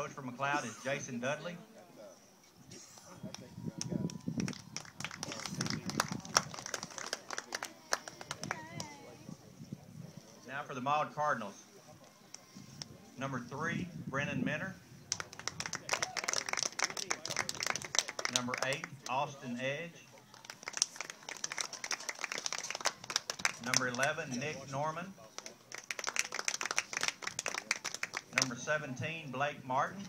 Coach for McLeod is Jason Dudley. Now for the Maud Cardinals. Number three, Brennan Minner. Number eight, Austin Edge. Number 11, Nick Norman. Number 17, Blake Martin.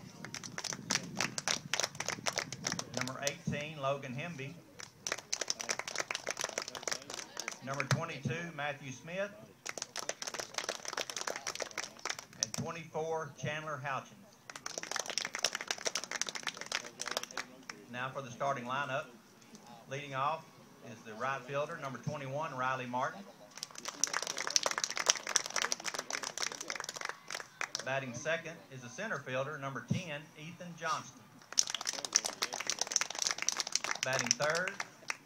Number 18, Logan Hemby. Number 22, Matthew Smith. And 24, Chandler Houchins. Now for the starting lineup. Leading off is the right fielder, number 21, Riley Martin. Batting second is the center fielder, number 10, Ethan Johnston. Batting third,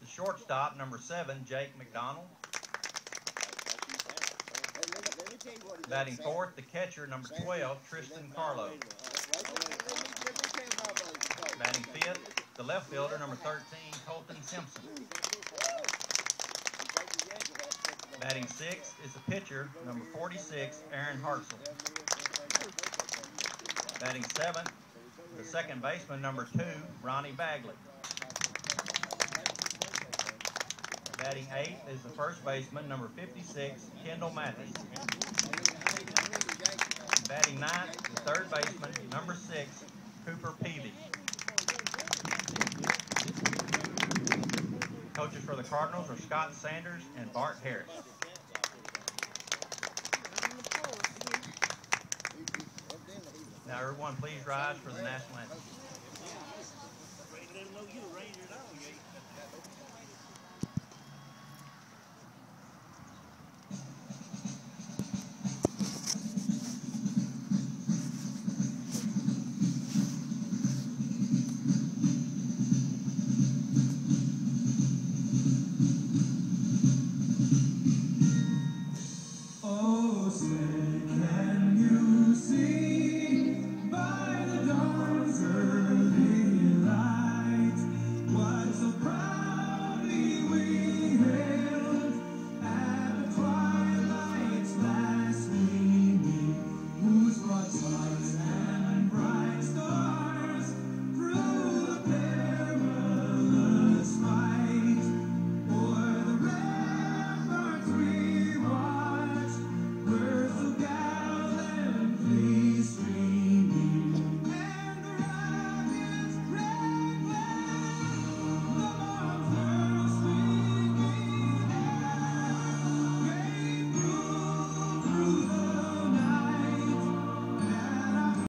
the shortstop, number 7, Jake McDonald. Batting fourth, the catcher, number 12, Tristan Carlo. Batting fifth, the left fielder, number 13, Colton Simpson. Batting sixth is the pitcher, number 46, Aaron Hartzell. Batting seventh, the second baseman, number two, Ronnie Bagley. Batting eighth is the first baseman, number 56, Kendall Mathis. Batting ninth, the third baseman, number six, Cooper Peavy. Coaches for the Cardinals are Scott Sanders and Bart Harris. Now, everyone, please rise for the national anthem.